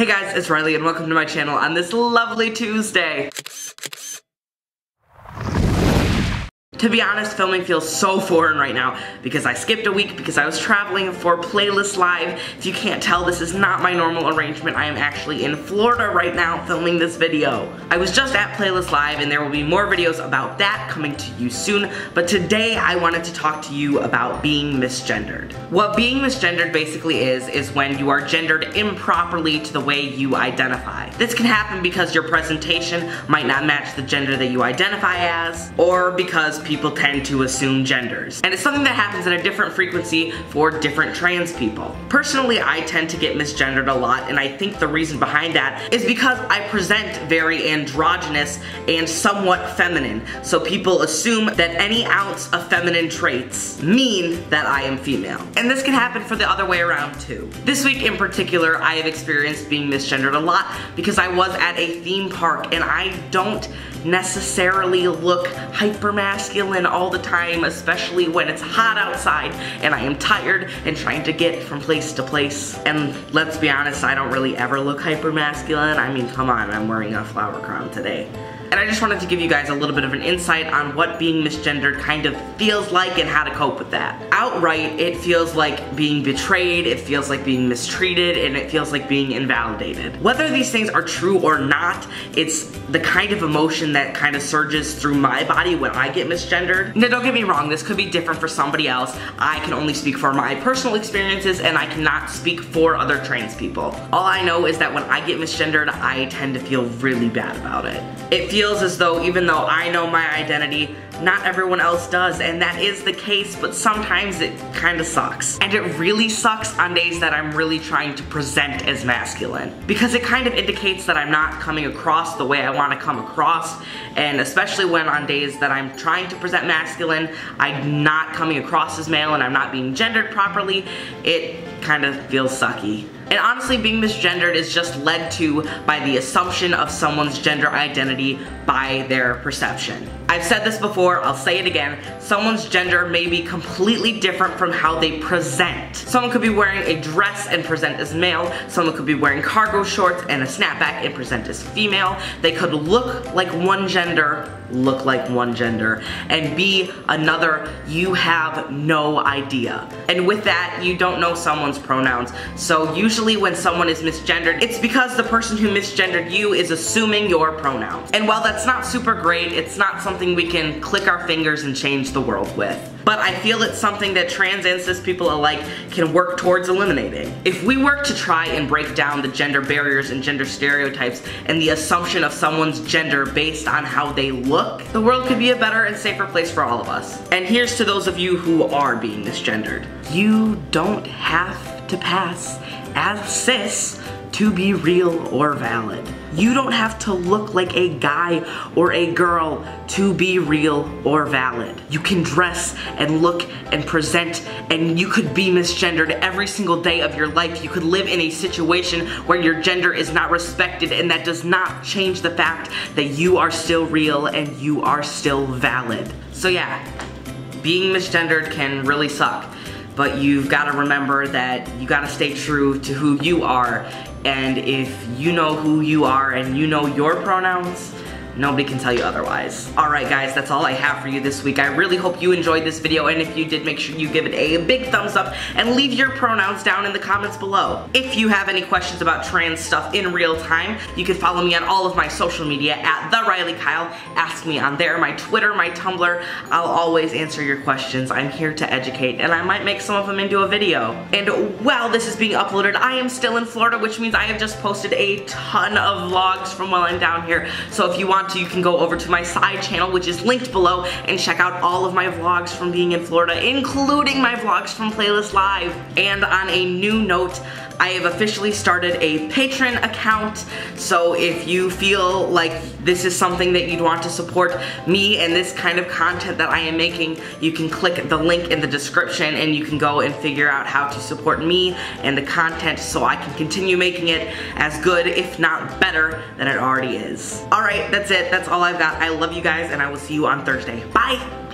Hey guys, it's Riley and welcome to my channel on this lovely Tuesday. To be honest, filming feels so foreign right now because I skipped a week because I was traveling for Playlist Live. If you can't tell, this is not my normal arrangement. I am actually in Florida right now filming this video. I was just at Playlist Live and there will be more videos about that coming to you soon, but today I wanted to talk to you about being misgendered. What being misgendered basically is, is when you are gendered improperly to the way you identify. This can happen because your presentation might not match the gender that you identify as, or because people tend to assume genders. And it's something that happens at a different frequency for different trans people. Personally, I tend to get misgendered a lot, and I think the reason behind that is because I present very androgynous and somewhat feminine. So people assume that any ounce of feminine traits mean that I am female. And this can happen for the other way around too. This week in particular, I have experienced being misgendered a lot because I was at a theme park and I don't necessarily look hyper masculine all the time, especially when it's hot outside and I am tired and trying to get from place to place. And let's be honest, I don't really ever look hyper masculine. I mean, come on, I'm wearing a flower crown today. And I just wanted to give you guys a little bit of an insight on what being misgendered kind of feels like and how to cope with that. Outright, it feels like being betrayed, it feels like being mistreated, and it feels like being invalidated. Whether these things are true or not, it's the kind of emotion that kind of surges through my body when I get misgendered. Now don't get me wrong, this could be different for somebody else. I can only speak for my personal experiences and I cannot speak for other trans people. All I know is that when I get misgendered, I tend to feel really bad about it. It feels as though even though I know my identity, not everyone else does, and that is the case, but sometimes it kind of sucks. And it really sucks on days that I'm really trying to present as masculine. Because it kind of indicates that I'm not coming across the way I want to come across, and especially when on days that I'm trying to present masculine, I'm not coming across as male and I'm not being gendered properly, it kind of feels sucky. And honestly, being misgendered is just led to by the assumption of someone's gender identity by their perception. I've said this before, I'll say it again, someone's gender may be completely different from how they present. Someone could be wearing a dress and present as male, someone could be wearing cargo shorts and a snapback and present as female. They could look like one gender, look like one gender, and be another, you have no idea. And with that, you don't know someone's pronouns. So usually when someone is misgendered, it's because the person who misgendered you is assuming your pronouns. And while that's not super great, it's not something something we can click our fingers and change the world with. But I feel it's something that trans and cis people alike can work towards eliminating. If we work to try and break down the gender barriers and gender stereotypes and the assumption of someone's gender based on how they look, the world could be a better and safer place for all of us. And here's to those of you who are being misgendered. You don't have to pass as cis to be real or valid. You don't have to look like a guy or a girl to be real or valid. You can dress and look and present and you could be misgendered every single day of your life. You could live in a situation where your gender is not respected and that does not change the fact that you are still real and you are still valid. So yeah, being misgendered can really suck but you've got to remember that you got to stay true to who you are and if you know who you are and you know your pronouns, Nobody can tell you otherwise. Alright guys, that's all I have for you this week. I really hope you enjoyed this video and if you did, make sure you give it a big thumbs up and leave your pronouns down in the comments below. If you have any questions about trans stuff in real time, you can follow me on all of my social media at The Riley Kyle. Ask me on there, my Twitter, my Tumblr. I'll always answer your questions. I'm here to educate and I might make some of them into a video. And while this is being uploaded, I am still in Florida, which means I have just posted a ton of vlogs from while I'm down here. So if you want to, you can go over to my side channel, which is linked below, and check out all of my vlogs from being in Florida, including my vlogs from Playlist Live. And on a new note, I have officially started a Patreon account, so if you feel like this is something that you'd want to support me and this kind of content that I am making, you can click the link in the description and you can go and figure out how to support me and the content so I can continue making it as good, if not better, than it already is. Alright, that's it. That's all I've got. I love you guys and I will see you on Thursday. Bye!